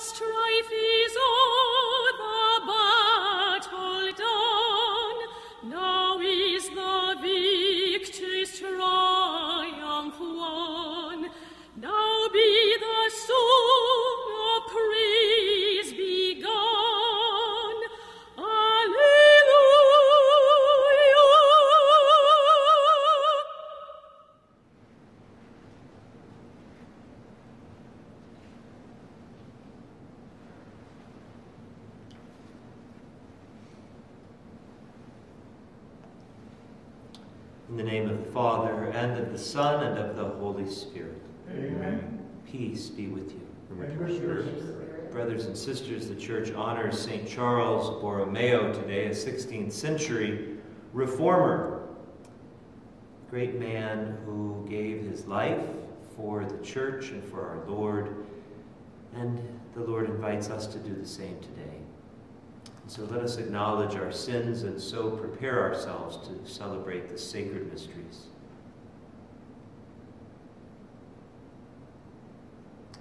strife is o'er, of the Son, and of the Holy Spirit. Amen. Peace be with you. And with your spirit. Brothers and sisters, the Church honors St. Charles Borromeo today, a 16th century reformer. Great man who gave his life for the Church and for our Lord. And the Lord invites us to do the same today. And so let us acknowledge our sins and so prepare ourselves to celebrate the sacred mysteries.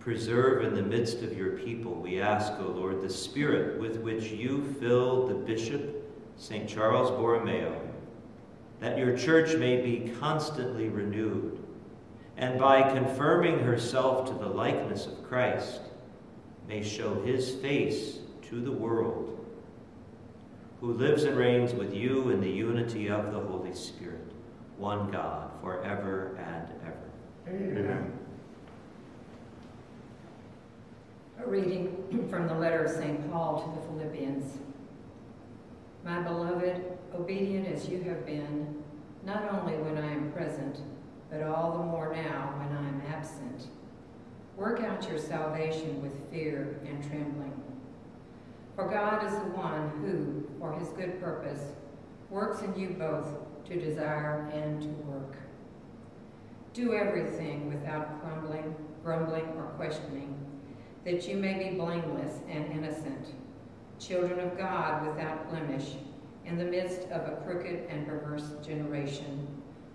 Preserve in the midst of your people, we ask, O Lord, the spirit with which you filled the Bishop, St. Charles Borromeo, that your church may be constantly renewed, and by confirming herself to the likeness of Christ, may show his face to the world, who lives and reigns with you in the unity of the Holy Spirit, one God, forever and ever. Amen. A reading from the letter of St. Paul to the Philippians. My beloved, obedient as you have been, not only when I am present, but all the more now when I am absent. Work out your salvation with fear and trembling. For God is the one who, for his good purpose, works in you both to desire and to work. Do everything without grumbling, grumbling or questioning, that you may be blameless and innocent, children of God without blemish, in the midst of a crooked and perverse generation,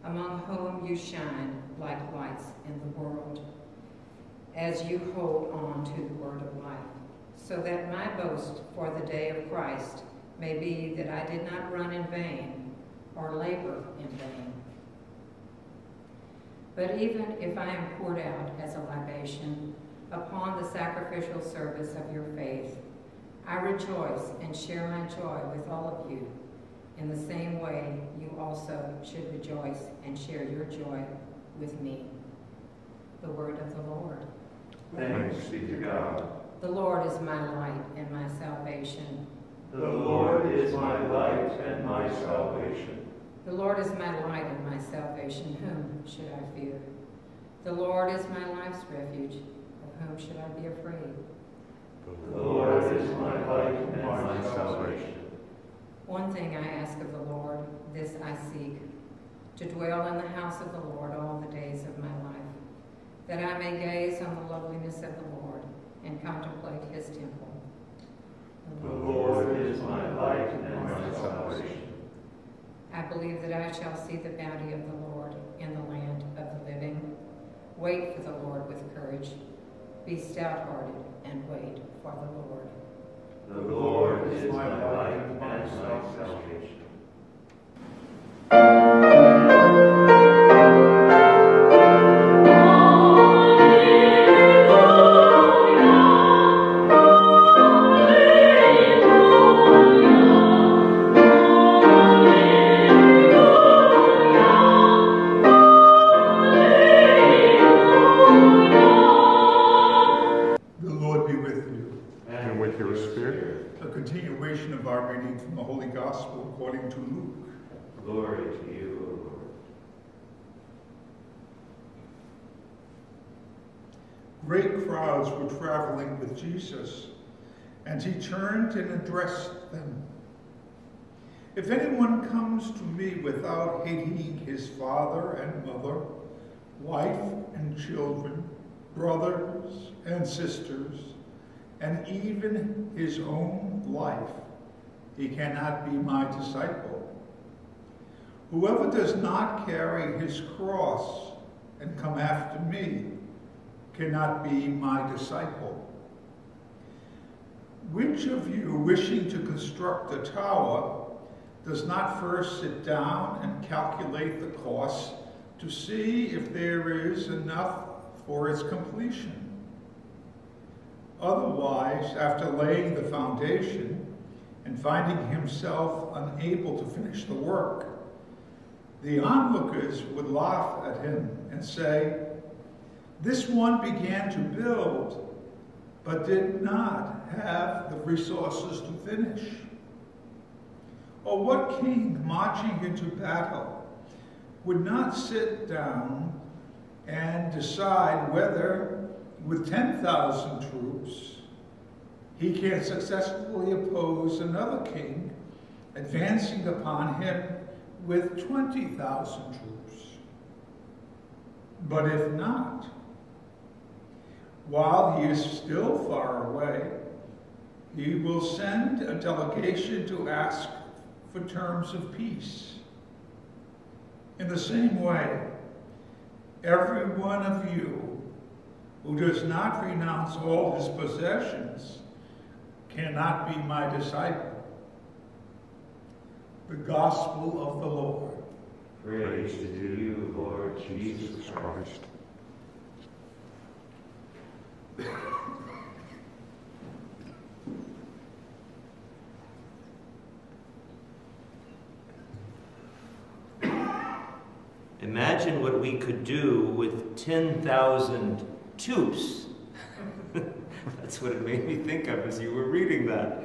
among whom you shine like lights in the world, as you hold on to the word of life, so that my boast for the day of Christ may be that I did not run in vain or labor in vain. But even if I am poured out as a libation upon the sacrificial service of your faith, I rejoice and share my joy with all of you. In the same way, you also should rejoice and share your joy with me. The word of the Lord. Thanks be to God. The Lord is my light and my salvation. The Lord is my light and my salvation. The Lord is my light and my salvation. Whom should I fear? The Lord is my life's refuge. Of whom should I be afraid? The Lord is my light and my salvation. One thing I ask of the Lord, this I seek, to dwell in the house of the Lord all the days of my life, that I may gaze on the loveliness of the Lord and contemplate his temple. The Lord is my light and my salvation. I believe that I shall see the bounty of the Lord in the land of the living. Wait for the Lord with courage. Be stout-hearted and wait for the Lord. The Lord is my light and my salvation. Anyone comes to me without hating his father and mother, wife and children, brothers and sisters, and even his own life, he cannot be my disciple. Whoever does not carry his cross and come after me cannot be my disciple. Which of you, wishing to construct a tower, does not first sit down and calculate the cost to see if there is enough for its completion? Otherwise, after laying the foundation and finding himself unable to finish the work, the onlookers would laugh at him and say, This one began to build, but did not have the resources to finish. Or what king marching into battle would not sit down and decide whether, with 10,000 troops, he can successfully oppose another king advancing upon him with 20,000 troops. But if not, while he is still far away, he will send a delegation to ask for terms of peace. In the same way, every one of you who does not renounce all his possessions cannot be my disciple. The Gospel of the Lord. Praise to you, Lord Jesus Christ. Imagine what we could do with 10,000 Toups. That's what it made me think of as you were reading that.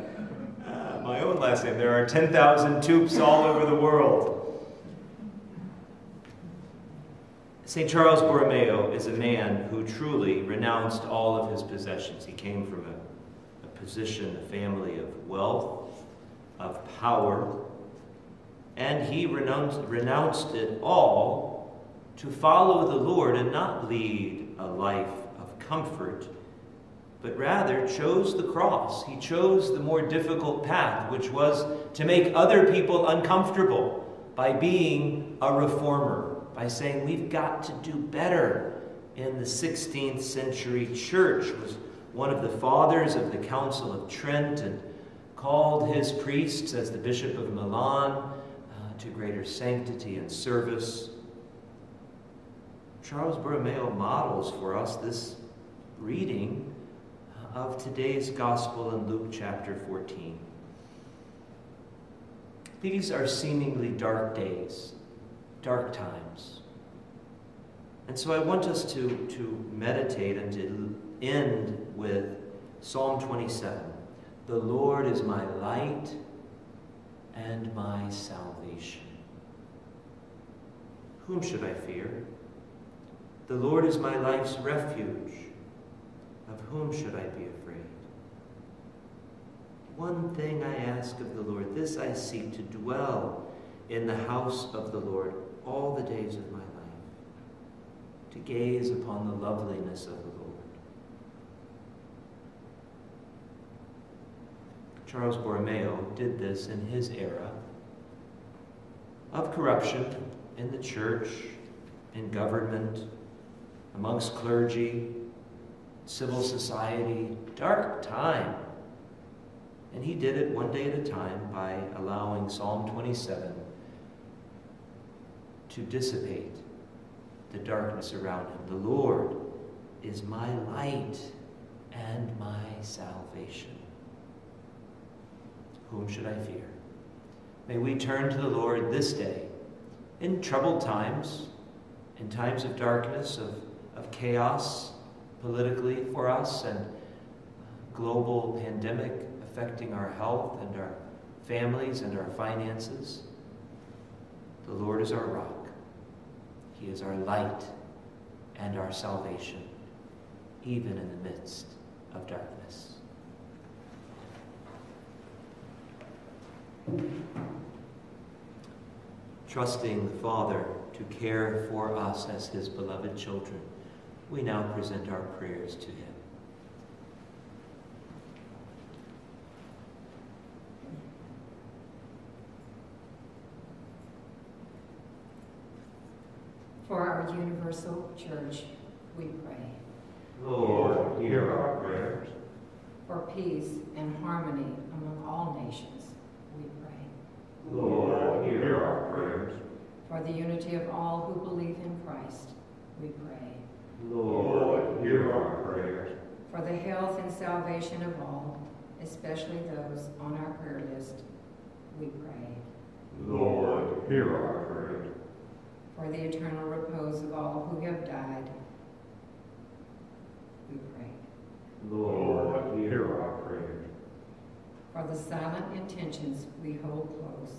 Uh, my own last name. There are 10,000 Toups all over the world. St. Charles Borromeo is a man who truly renounced all of his possessions. He came from a, a position, a family of wealth, of power, and he renounced, renounced it all to follow the Lord and not lead a life of comfort, but rather chose the cross. He chose the more difficult path, which was to make other people uncomfortable by being a reformer by saying we've got to do better. In the 16th century church was one of the fathers of the Council of Trent and called his priests as the Bishop of Milan uh, to greater sanctity and service. Charles Borromeo models for us this reading of today's Gospel in Luke chapter 14. These are seemingly dark days dark times. And so I want us to, to meditate and to end with Psalm 27. The Lord is my light and my salvation. Whom should I fear? The Lord is my life's refuge. Of whom should I be afraid? One thing I ask of the Lord, this I seek to dwell in the house of the Lord all the days of my life, to gaze upon the loveliness of the Lord. Charles Borromeo did this in his era of corruption in the church, in government, amongst clergy, civil society, dark time. And he did it one day at a time by allowing Psalm 27 to dissipate the darkness around him. The Lord is my light and my salvation. Whom should I fear? May we turn to the Lord this day in troubled times, in times of darkness, of, of chaos politically for us, and global pandemic affecting our health and our families and our finances. The Lord is our rock. He is our light and our salvation. even in the midst of darkness. Trusting the Father to care for us as his beloved children, we now present our prayers to him. For our universal church, we pray. Lord, hear our prayers. For peace and harmony among all nations, we pray. Lord, hear our prayers. For the unity of all who believe in Christ, we pray. Lord, hear our prayers. For the health and salvation of all, especially those on our prayer list, we pray. Lord, hear our prayers. For the eternal repose of all who have died, we pray. Lord, hear our prayers. For the silent intentions we hold close,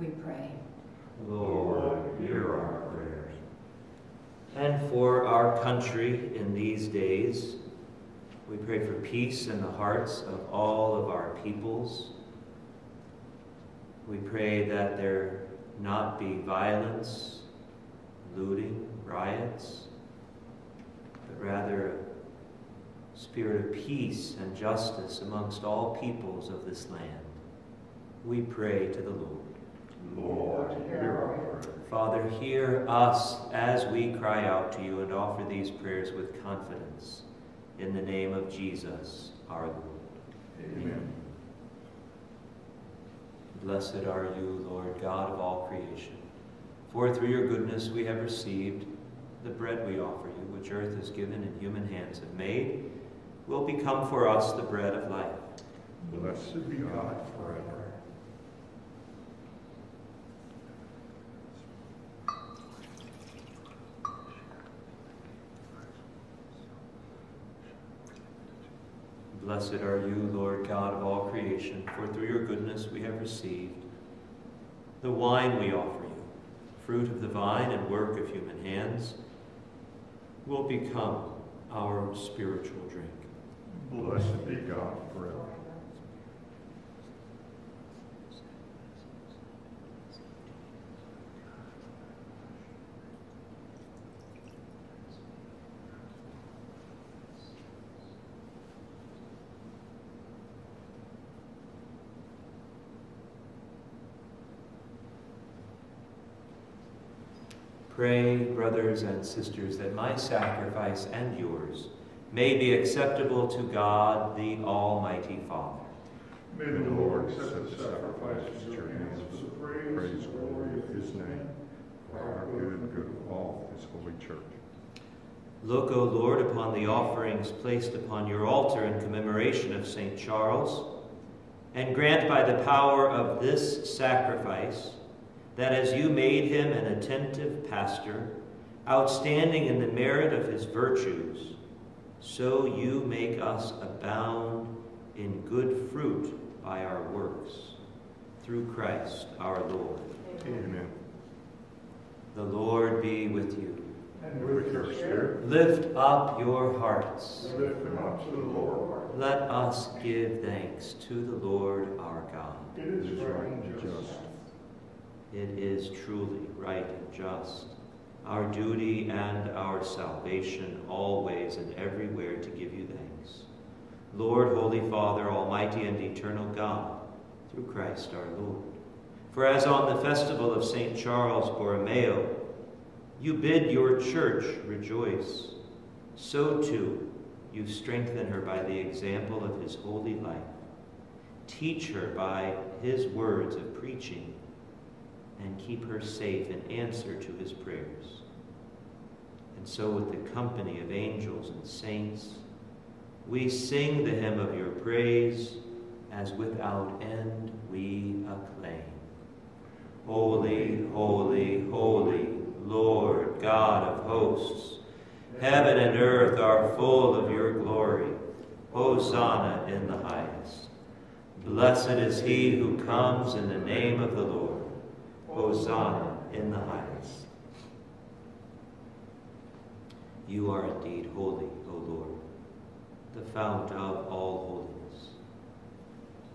we pray. Lord, hear our prayers. And for our country in these days, we pray for peace in the hearts of all of our peoples. We pray that there not be violence, looting, riots, but rather a spirit of peace and justice amongst all peoples of this land. We pray to the Lord. Lord, hear our. Father, hear us as we cry out to you and offer these prayers with confidence. In the name of Jesus, our Lord. Amen. Blessed are you, Lord God of all creation. For through your goodness we have received the bread we offer you, which earth has given and human hands have made, will become for us the bread of life. Blessed be God forever. Blessed are you, Lord God of all creation, for through your goodness we have received the wine we offer you, fruit of the vine and work of human hands, will become our spiritual drink. Blessed be God forever. Pray, brothers and sisters, that my sacrifice and yours may be acceptable to God, the Almighty Father. May the Lord accept the sacrifices at your hands for the praise and glory of his name, for our good and good of all his holy church. Look, O Lord, upon the offerings placed upon your altar in commemoration of St. Charles, and grant by the power of this sacrifice that as you made him an attentive pastor, outstanding in the merit of his virtues, so you make us abound in good fruit by our works. Through Christ our Lord. Amen. The Lord be with you. And with your spirit, Lift up your hearts. lift them up to the Lord. Let us give thanks to the Lord our God. It is right and just. It is truly right and just, our duty and our salvation, always and everywhere to give you thanks. Lord, Holy Father, Almighty and eternal God, through Christ our Lord. For as on the festival of St. Charles Borromeo, you bid your church rejoice, so too you strengthen her by the example of his holy life. Teach her by his words of preaching and keep her safe in answer to his prayers. And so, with the company of angels and saints, we sing the hymn of your praise as without end we acclaim. Holy, holy, holy, Lord God of hosts, heaven and earth are full of your glory. Hosanna in the highest. Blessed is he who comes in the name of the Lord. Hosanna in the highest. You are indeed holy, O Lord, the fount of all holiness.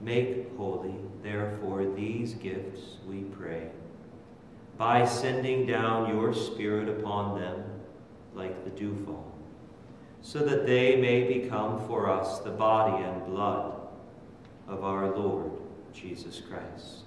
Make holy, therefore, these gifts, we pray, by sending down your Spirit upon them like the dewfall, so that they may become for us the body and blood of our Lord Jesus Christ.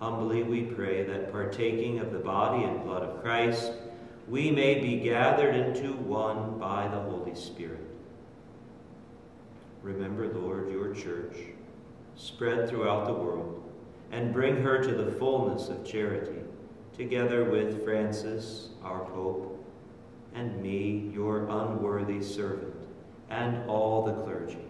Humbly we pray that partaking of the body and blood of Christ, we may be gathered into one by the Holy Spirit. Remember, Lord, your church, spread throughout the world, and bring her to the fullness of charity, together with Francis, our Pope, and me, your unworthy servant, and all the clergy.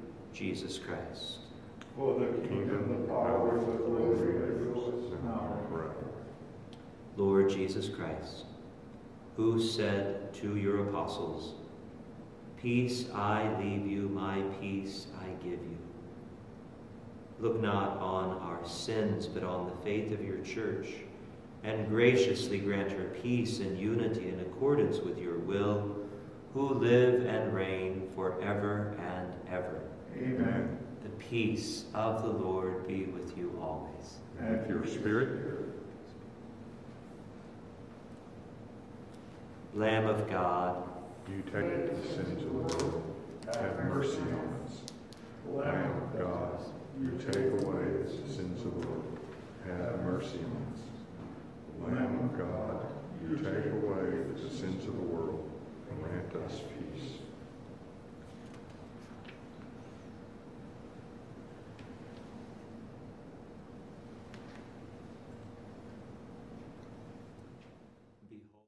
Jesus Christ. For the kingdom, the power, and the glory, are yours now and forever. Lord Jesus Christ, who said to your apostles, Peace I leave you, my peace I give you. Look not on our sins, but on the faith of your church, and graciously grant her peace and unity in accordance with your will, who live and reign forever and ever. Amen. The peace of the Lord be with you always. And your spirit, Lamb of God, you take the sins of the world. Have mercy on us. Lamb of God, you take away the sins of the world. Have mercy on us. Lamb of God, you take away the sins of the world. Grant us peace. behold.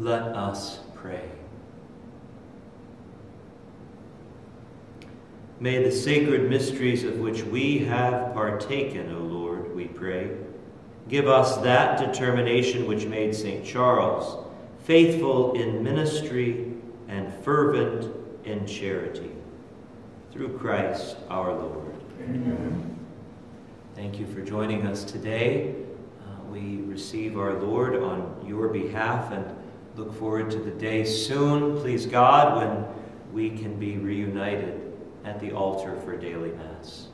Let us pray. May the sacred mysteries of which we have partaken, O Lord, we pray, give us that determination which made St. Charles faithful in ministry and fervent in charity. Through Christ our Lord. Amen. Thank you for joining us today. Uh, we receive our Lord on your behalf and look forward to the day soon, please God, when we can be reunited at the altar for daily Mass.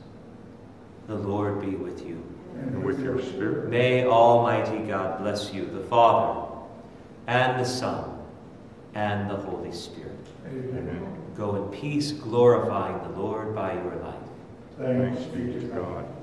The Lord be with you. And with your spirit, May Almighty God bless you, the Father, and the Son, and the Holy Spirit. Amen. Go in peace, glorifying the Lord by your life. thanks be to God.